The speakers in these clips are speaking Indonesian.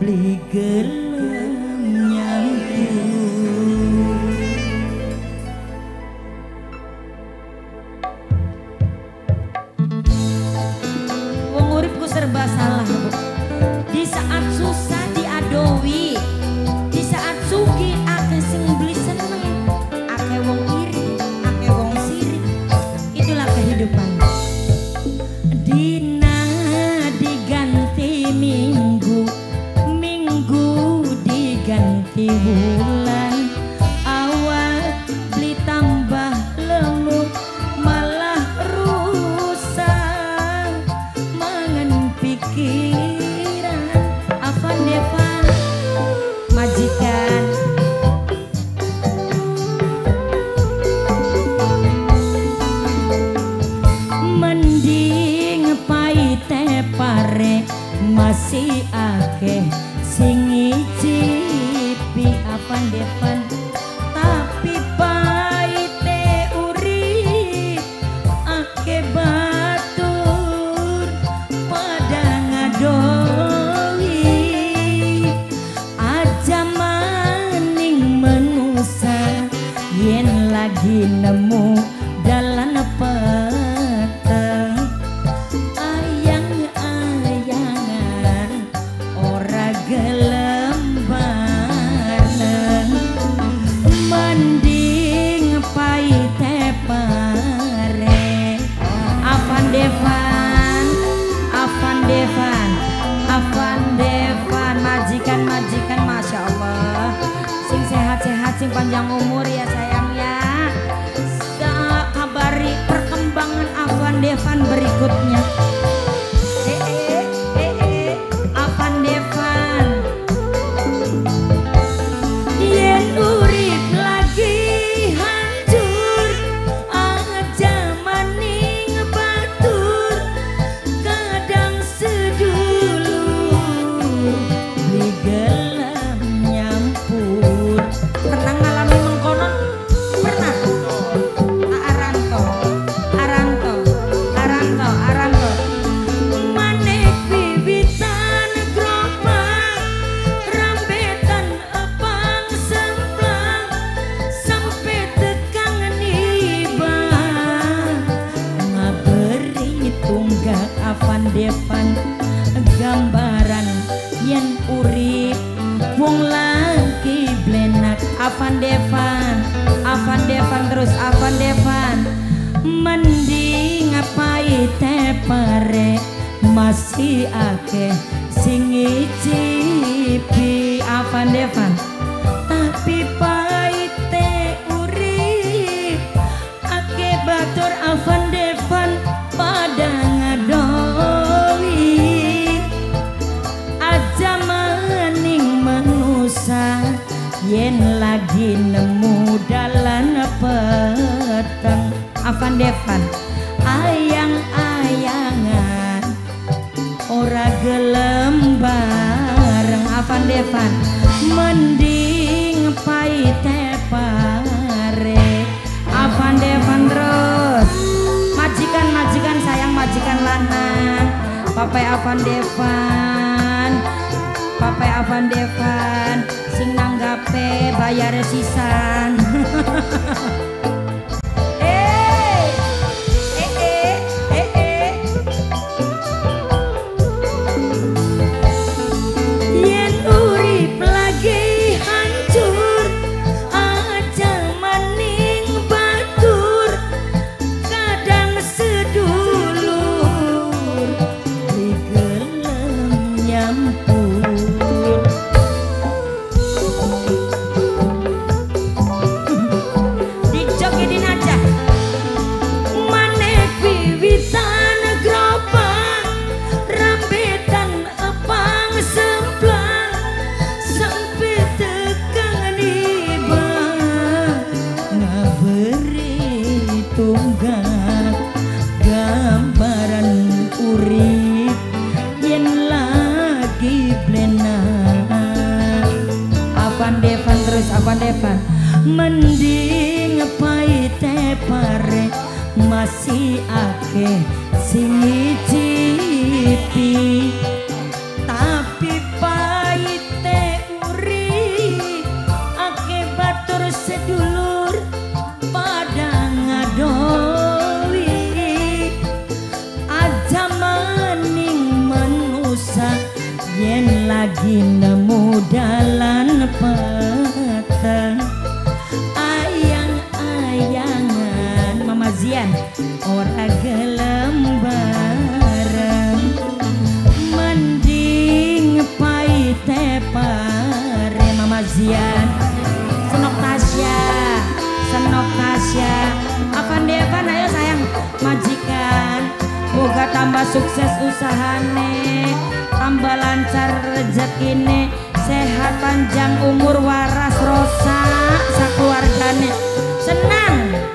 beli gelang bulan awal ditambah lemu malah rusak. Mangan pikiran afan devan majikan. Mending paitepare masih akeh Yang umur masih ake sing ngicipi Avan Devan. Tapi paite urip. Ake batur Avan Devan pada ngadowi aja maning manusa yen lagi nemu dalan peteng. Avan Devan. Evan. Mending pai tepare. Avan Devan terus. Majikan majikan sayang majikan lanang. Papai Avan Devan Papai Avan Devan sing nanggape bayar sisan. Apa depan terus apa depan Mending paite pare Masih ake sing ngicipi sukses usahane tambah lancar rezeki rezekine sehat panjang umur waras rosak sakeluargane senang.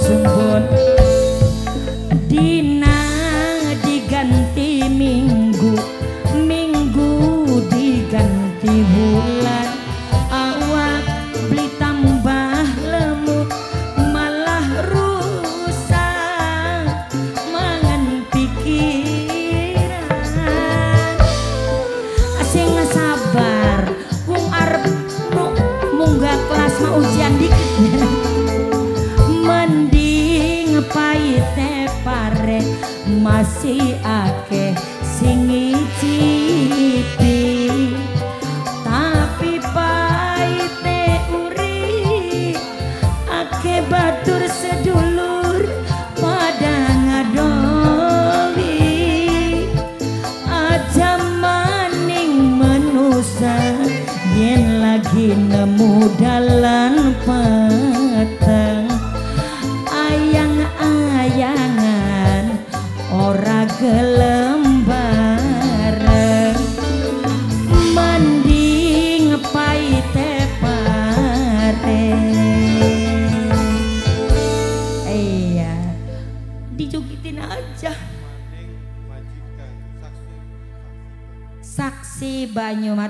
xuân vườn masih akeh sing ijin Banyumas.